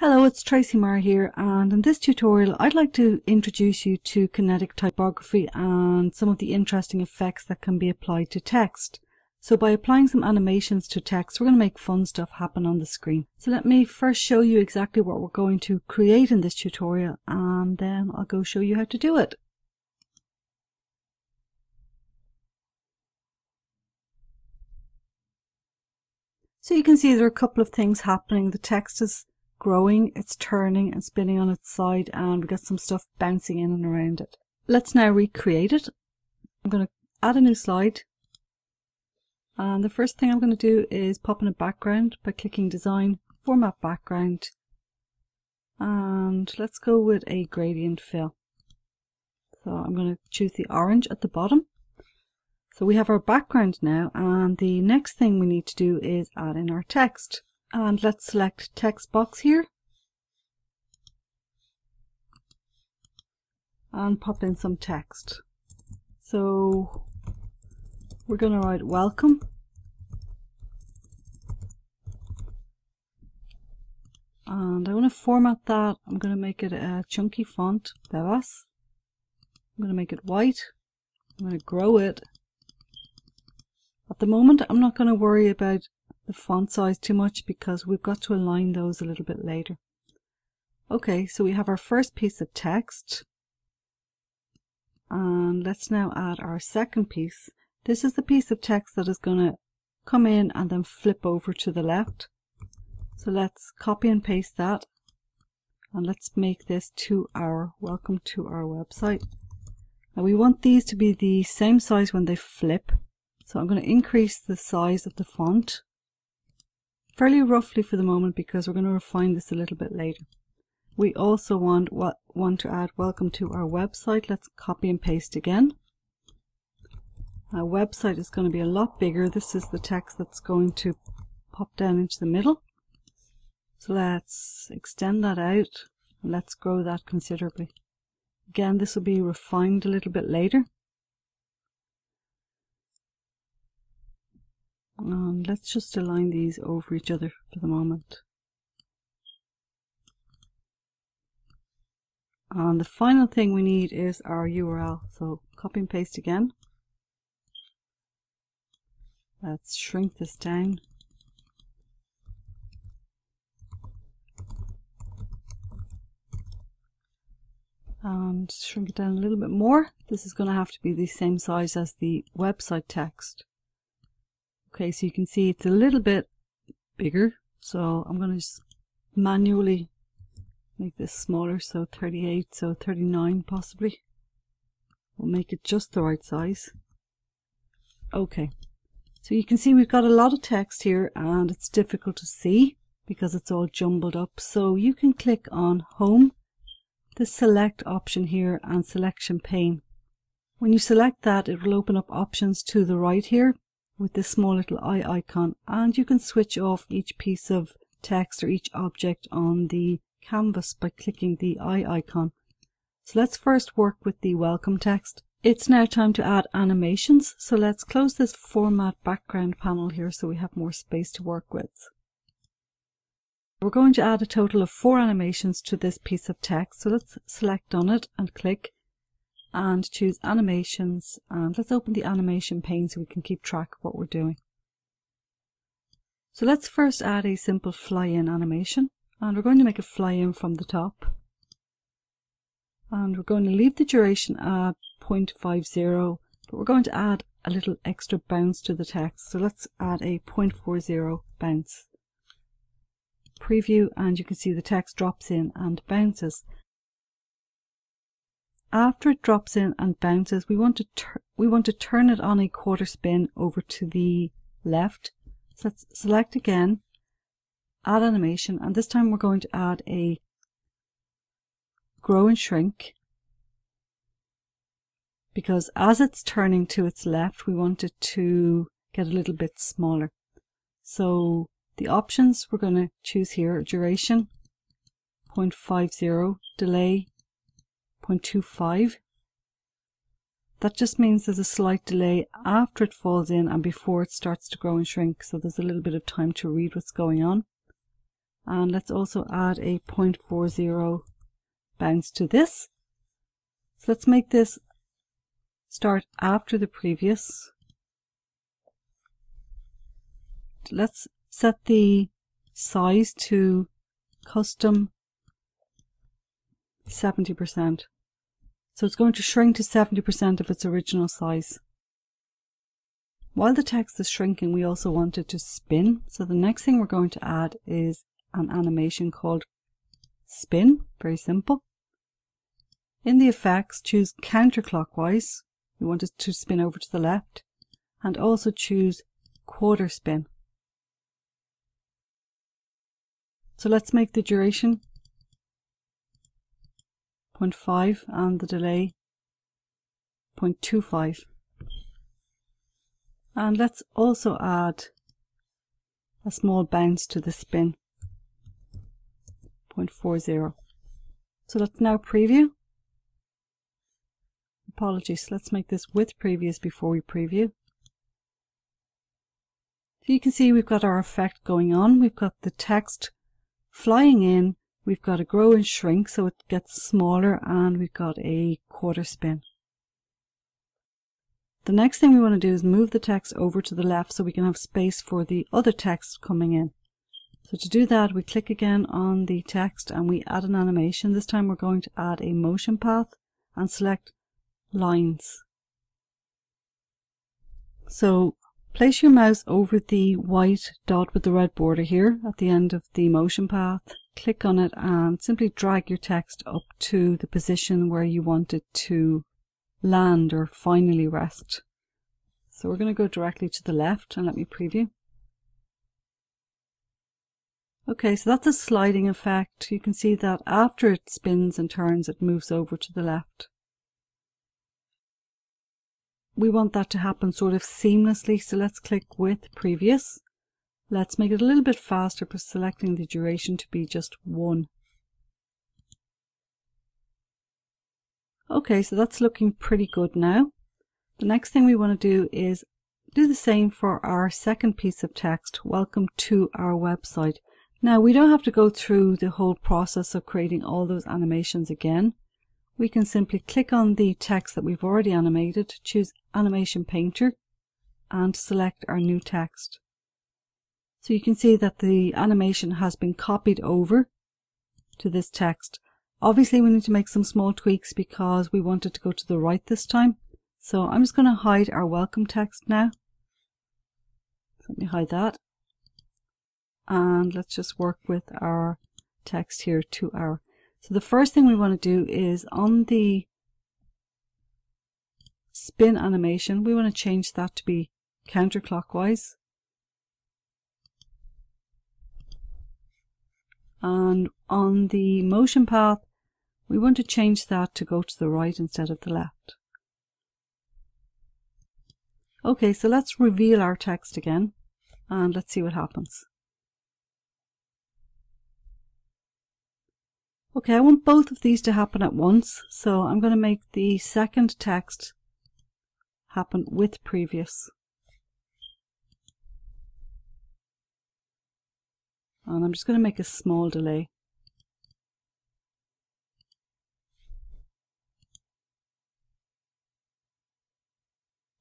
Hello, it's Tracy Marr here and in this tutorial I'd like to introduce you to kinetic typography and some of the interesting effects that can be applied to text. So by applying some animations to text we're going to make fun stuff happen on the screen. So let me first show you exactly what we're going to create in this tutorial and then I'll go show you how to do it. So you can see there are a couple of things happening. The text is growing, it's turning and spinning on its side and we've got some stuff bouncing in and around it. Let's now recreate it. I'm going to add a new slide and the first thing I'm going to do is pop in a background by clicking design, format background and let's go with a gradient fill. So I'm going to choose the orange at the bottom. So we have our background now and the next thing we need to do is add in our text and let's select text box here and pop in some text. So we're going to write welcome and I want to format that. I'm going to make it a chunky font, Bebas. I'm going to make it white. I'm going to grow it. At the moment I'm not going to worry about the font size too much because we've got to align those a little bit later. Okay, so we have our first piece of text. And let's now add our second piece. This is the piece of text that is going to come in and then flip over to the left. So let's copy and paste that. And let's make this to our welcome to our website. Now we want these to be the same size when they flip. So I'm going to increase the size of the font fairly roughly for the moment because we're going to refine this a little bit later. We also want want to add welcome to our website. Let's copy and paste again. Our website is going to be a lot bigger. This is the text that's going to pop down into the middle. So let's extend that out. Let's grow that considerably. Again, this will be refined a little bit later. And let's just align these over each other for the moment. And the final thing we need is our URL. So copy and paste again. Let's shrink this down. And shrink it down a little bit more. This is going to have to be the same size as the website text. Okay, so you can see it's a little bit bigger. So I'm going to just manually make this smaller. So 38, so 39 possibly. We'll make it just the right size. Okay. So you can see we've got a lot of text here and it's difficult to see because it's all jumbled up. So you can click on Home, the Select option here and Selection Pane. When you select that, it will open up options to the right here with this small little eye icon and you can switch off each piece of text or each object on the canvas by clicking the eye icon. So let's first work with the welcome text. It's now time to add animations, so let's close this format background panel here so we have more space to work with. We're going to add a total of four animations to this piece of text, so let's select on it and click and choose animations and let's open the animation pane so we can keep track of what we're doing. So let's first add a simple fly-in animation and we're going to make a fly-in from the top. And we're going to leave the duration at 0.50 but we're going to add a little extra bounce to the text. So let's add a 0.40 bounce preview and you can see the text drops in and bounces after it drops in and bounces, we want to we want to turn it on a quarter spin over to the left. So let's select again, add animation, and this time we're going to add a grow and shrink because as it's turning to its left, we want it to get a little bit smaller. So the options we're going to choose here, are duration, 0.50, delay, 0.25. That just means there's a slight delay after it falls in and before it starts to grow and shrink, so there's a little bit of time to read what's going on. And let's also add a 0.40 bounce to this. So let's make this start after the previous. Let's set the size to custom 70%. So it's going to shrink to 70% of its original size. While the text is shrinking, we also want it to spin. So the next thing we're going to add is an animation called spin. Very simple. In the effects, choose counterclockwise. We want it to spin over to the left. And also choose quarter spin. So let's make the duration 0.5 and the delay 0.25. And let's also add a small bounce to the spin 0.40. So let's now preview. Apologies, let's make this with previous before we preview. So you can see we've got our effect going on. We've got the text flying in We've got a grow and shrink so it gets smaller and we've got a quarter spin. The next thing we want to do is move the text over to the left so we can have space for the other text coming in. So to do that we click again on the text and we add an animation. This time we're going to add a motion path and select lines. So place your mouse over the white dot with the red border here at the end of the motion path click on it and simply drag your text up to the position where you want it to land or finally rest. So we're going to go directly to the left and let me preview. Okay, so that's a sliding effect. You can see that after it spins and turns, it moves over to the left. We want that to happen sort of seamlessly, so let's click with previous Let's make it a little bit faster by selecting the duration to be just 1. Okay, so that's looking pretty good now. The next thing we want to do is do the same for our second piece of text, welcome to our website. Now we don't have to go through the whole process of creating all those animations again. We can simply click on the text that we've already animated, choose Animation Painter and select our new text. So you can see that the animation has been copied over to this text. Obviously we need to make some small tweaks because we want it to go to the right this time. So I'm just going to hide our welcome text now. Let me hide that. And let's just work with our text here to our. So the first thing we want to do is on the spin animation, we want to change that to be counterclockwise. And on the motion path we want to change that to go to the right instead of the left. Okay, so let's reveal our text again and let's see what happens. Okay, I want both of these to happen at once, so I'm going to make the second text happen with previous. And I'm just going to make a small delay.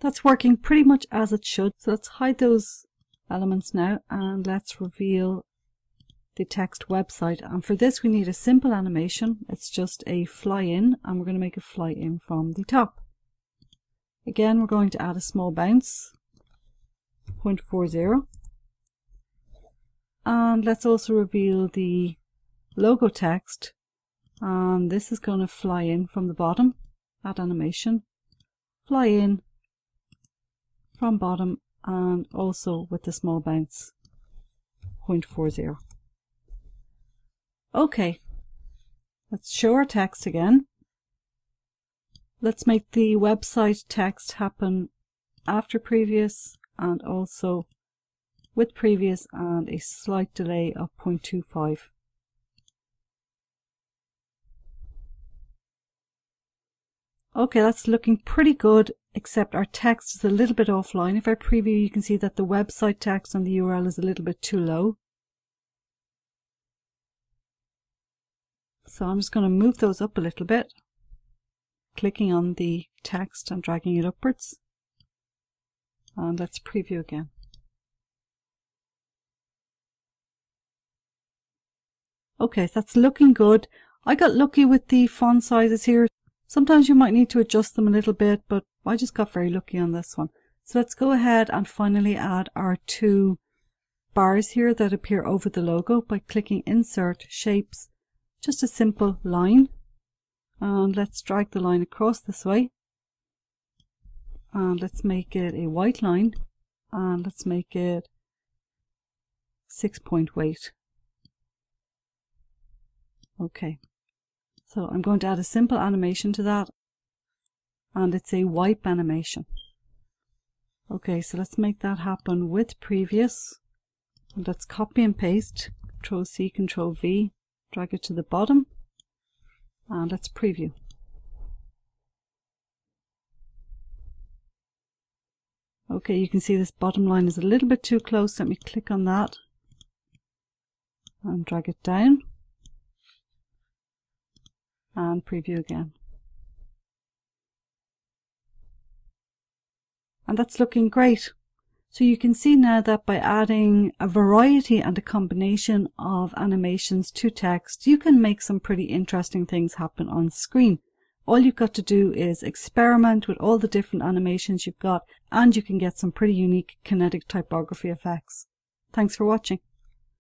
That's working pretty much as it should. So let's hide those elements now and let's reveal the text website. And for this we need a simple animation. It's just a fly in and we're going to make a fly in from the top. Again, we're going to add a small bounce, 0.40 and let's also reveal the logo text. And this is going to fly in from the bottom add animation. Fly in from bottom and also with the small bounce 0.40 okay. Let's show our text again. Let's make the website text happen after previous and also with previous and a slight delay of 0.25. Okay, that's looking pretty good, except our text is a little bit offline. If I preview, you can see that the website text on the URL is a little bit too low. So I'm just going to move those up a little bit, clicking on the text and dragging it upwards. And let's preview again. Okay, that's looking good. I got lucky with the font sizes here. Sometimes you might need to adjust them a little bit, but I just got very lucky on this one. So let's go ahead and finally add our two bars here that appear over the logo by clicking Insert, Shapes, just a simple line. And let's drag the line across this way. And let's make it a white line. And let's make it six point weight. Okay. So I'm going to add a simple animation to that. And it's a wipe animation. Okay, so let's make that happen with previous. Let's copy and paste. Control C, Control V. Drag it to the bottom. And let's preview. Okay, you can see this bottom line is a little bit too close. Let me click on that and drag it down and preview again. And that's looking great. So you can see now that by adding a variety and a combination of animations to text, you can make some pretty interesting things happen on screen. All you've got to do is experiment with all the different animations you've got and you can get some pretty unique kinetic typography effects. Thanks for watching.